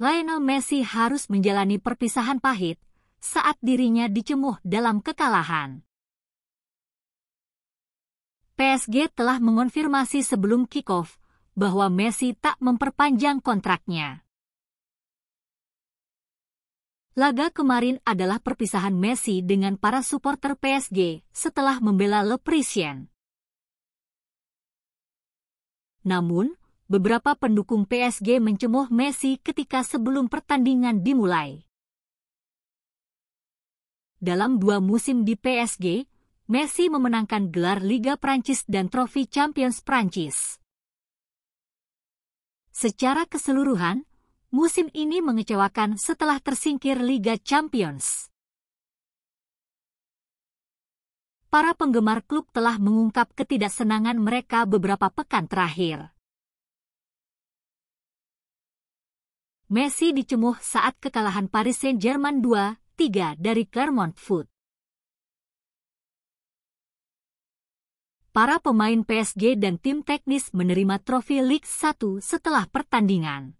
Lionel Messi harus menjalani perpisahan pahit saat dirinya dicemuh dalam kekalahan. PSG telah mengonfirmasi sebelum kick-off bahwa Messi tak memperpanjang kontraknya. Laga kemarin adalah perpisahan Messi dengan para supporter PSG setelah membela Le Parisien. Namun, beberapa pendukung PSG mencemuh Messi ketika sebelum pertandingan dimulai. Dalam dua musim di PSG, Messi memenangkan gelar Liga Prancis dan trofi Champions Prancis. Secara keseluruhan, musim ini mengecewakan setelah tersingkir Liga Champions. Para penggemar klub telah mengungkap ketidaksenangan mereka beberapa pekan terakhir. Messi dicemuh saat kekalahan Paris Saint-Germain 2-3 dari Clermont Foot. Para pemain PSG dan tim teknis menerima trofi Ligue 1 setelah pertandingan.